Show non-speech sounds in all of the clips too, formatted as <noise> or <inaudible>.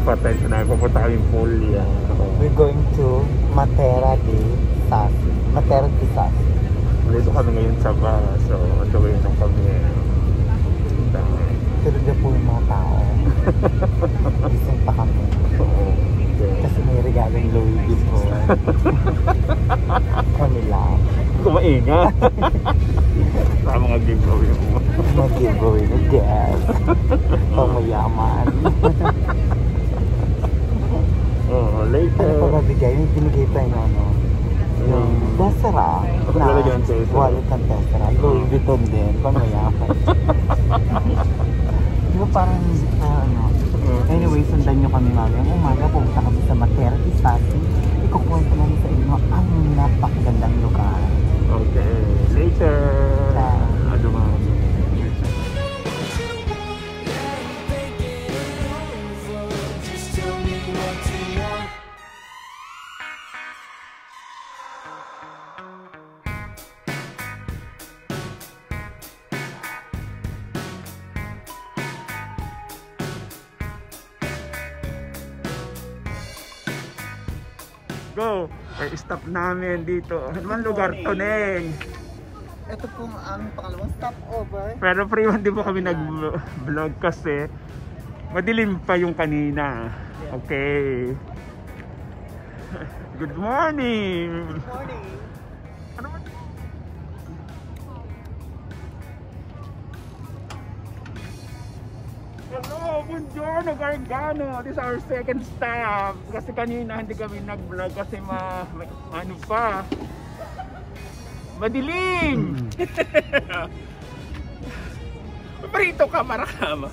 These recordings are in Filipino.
patento na pupunta kami Puglia. We're going to Matera de Sasi. Matera de Sasi. Dito kami ngayon sa bar. So, tuloy nung kami. Dami. Tulog na po yung mga tao. <laughs> Gising pa kami. Oo. Kasi may regalong Louis Vuitton. <laughs> Kami lang. Kumainga. sa <laughs> mga giveaway mo. Mag-giveaway na guest. Pamayaman. Oo, ano later. pa nabigay? Yung binigay pa yung ano? Yung Tessera. Bakit lalagyan ng Tessera? Wallet ng Tessera. Louis Vuitton din. Pamayaman. Di <laughs> ba parang ah, ano? Anyway, sundan nyo kami mamayang umaga. Pumunta kami sa Matera de Sasi. Ikukwento namin sa inyo ang napakagandang lugar. Okay. Later. Ah. Go! Eh, stop namin dito. Ano man lugar to, Neng? Ito po ang aming pangalawang stopover. Pero pre, hindi po kami nag-vlog kasi madilim pa yung kanina. Okay. Good morning! Morning! Buongiorno Gargano. This is our second stop. Kasi kanina hindi kami nag-vlog kasi ma, ma- ano pa. Madilim! <laughs> Paborito ka, marakama.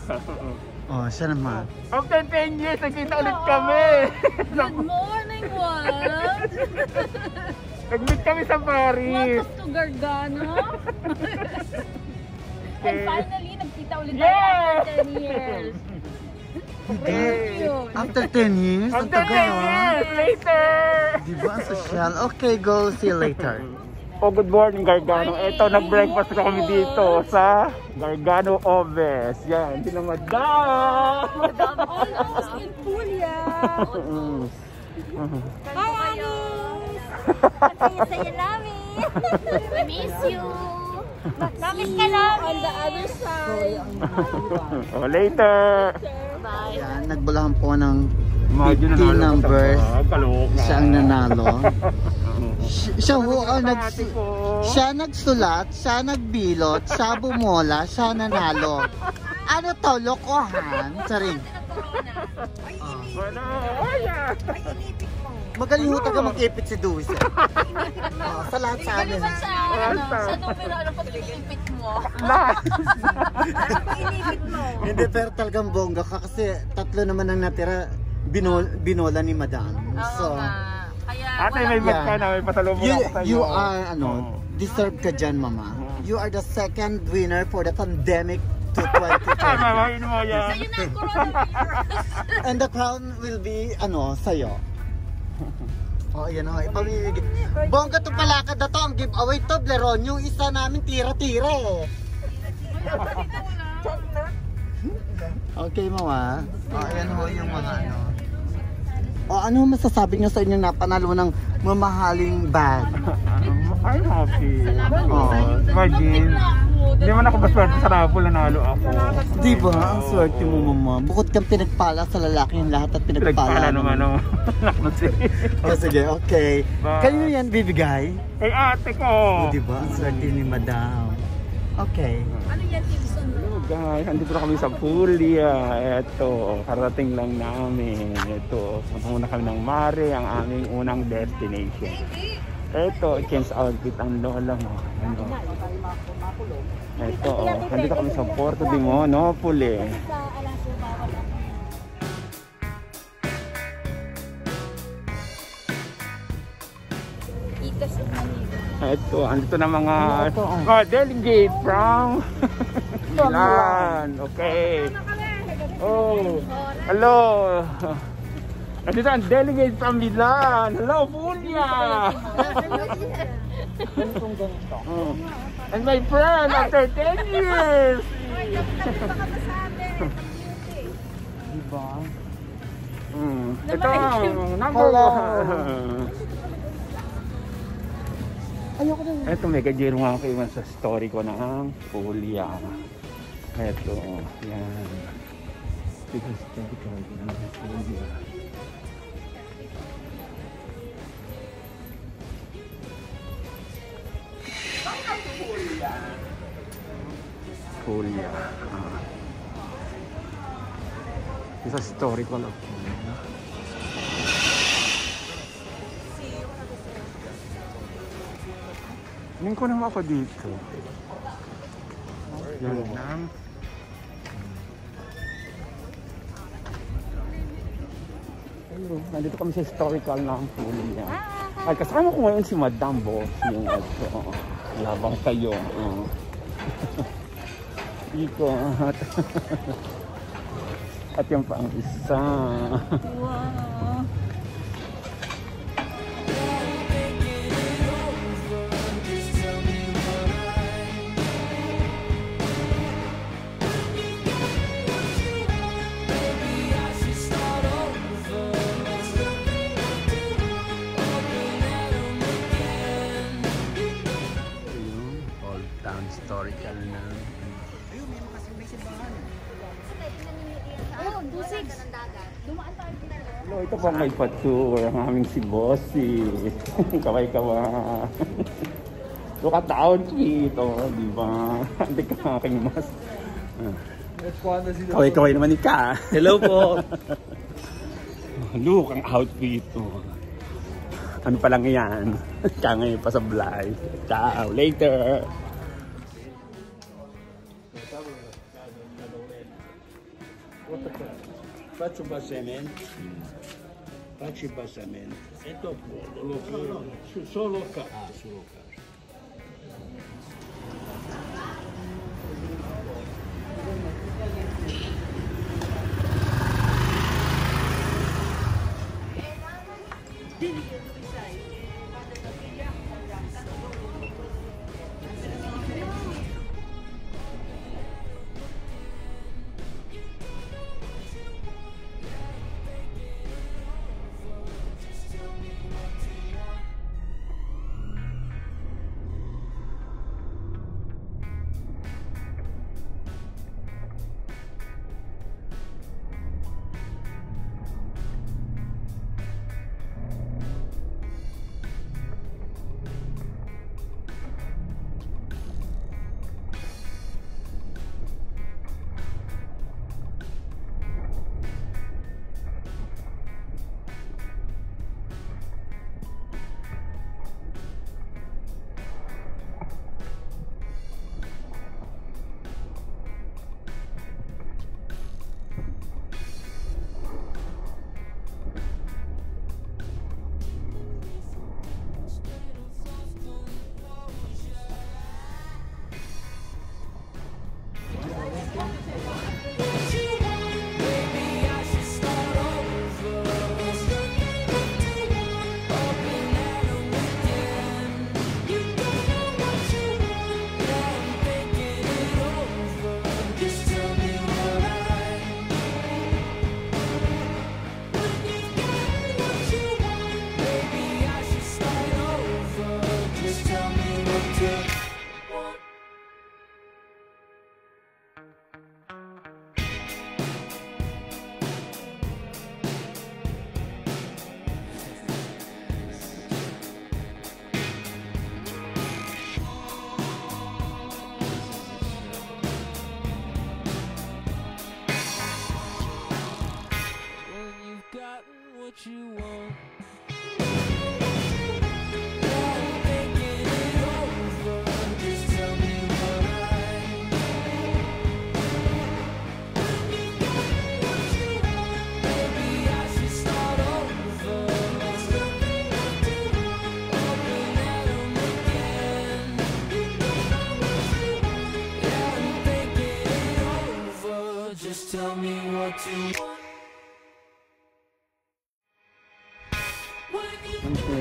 Oh, siya naman. After 10 years, nagkita ulit kami. <laughs> Good morning, world! <laughs> Nag-meet kami sa Paris. Welcome to Gargano. And finally, nagkita ulit Yeah! tayo after 10 years. Hey. After 10 years, ang After 10 tagal ah. years, later! Di ba ang social? Okay, go. See you later. Oh, good morning, Gargano. Ito, nag-breakfast na kami dito sa Gargano Oves. Yan, sila madam! Almost in Puglia. Mm. Hi, Anis! Ang saya namin. We miss you. Namiss ka namin. On the other side. oh, later! Bye. Yan, nagbulahan po ng Imagine 15 nanalo ka sa numbers. Siya ang nanalo. <laughs> Si- siya ho ang nag siya nagsulat, siya nagbilot, siya bumola, siya nanalo. Ano to, lokohan? Saring. Wala. Ay, ah. Magaling ho taga mag-ipit si Dulce. Oh, sa lahat sa amin. Sa, ano, sa numero, ano pa pinipit mo? Lahat. Hindi, pero talagang bongga ka kasi tatlo naman ang natira binol, binola ni Madam. So. Kaya Ate, may bag Yeah. ka na. May pasalubong you, ako sa'yo. you are, ano, deserve ka dyan, Mama. You are the second winner for the pandemic to Ay, 2020. mamahin mo yan. Sa'yo na ang coronavirus. And the crown will be, ano, sa'yo. <laughs> Oh, yan o, ipamimigay. Bongga to palakad na to, ang giveaway to, Bleron, yung isa namin tira-tira eh. Okay, Mama. Oh, ayan ho yung mga ano. O ano masasabi niyo sa inyo na panalo ng mamahaling bag? <laughs> I'm happy. Oh, imagine. Hindi man ako baswerte sa raffle, nanalo ako. Di ba? Ang swerte mo, Mama. Bukod kang pinagpala sa lalaki yung lahat at pinagpala. Pinagpala naman, naman. <laughs> ano. Oh, sige, okay. Bye. Kanino yan bibigay? Kay ate ko. Oh, di ba? Ang swerte ni Madam. Okay. Ano yan, Gibson? Hello guys, andito na kami sa Puglia. Eto, karating lang namin. Ito, punta muna kami ng Mare, ang aming unang destination. Ito, change outfit ang lola mo. Ano? Ito, oh, andito kami sa Porto de Monopoli. Ito, andito na mga oh. oh, delegate from Milan. Okay. Oh, hello. <laughs> Andito ang delegate from Milan. Hello. Oh. And my friend after 10 years. Di ba? Mm. Ito, Naman number one. Ayoko na. Ito, mega giro nga kayo sa story ko ng Puglia. Ito, yan. Ito, story ko ng Puglia. Puglia. Ah. Isa story ko lang. Ning ko naman ako dito. Lang. Hello, nandito kami sa historical ng Puglia. Ay, kasama ko ngayon si Madam Boss, yung ito. Labang kayo. Uh. <laughs> Ikot. <laughs> At yung pang isa. Wow. Ito yung Old Town Historical na. Oh, busig. Dumaan tayo dito. Hello, ito po may patour ang aming si Bossy. <laughs> Kaway-kawa. <laughs> Look at the outfit. Oh, di ba? <laughs> Hindi ka aking mas. Kaway-kaway naman ika. Hello po. Look ang outfit. Oh. Ano pa lang yan? Kaya ngayon pa sa vlog. Ciao, later. Faccio basamento, faccio il basamento. E dopo lo su- solo ca- ah, solo caso.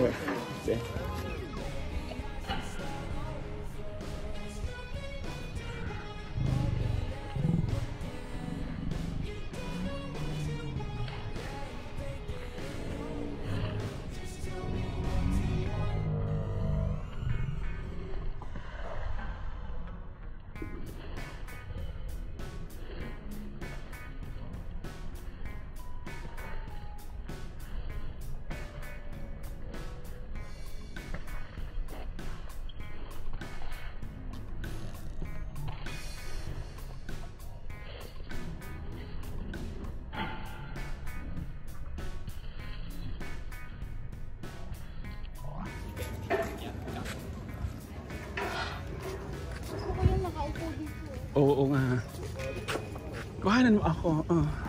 Okay. Oo nga. Kuhanan mo ako. Oh.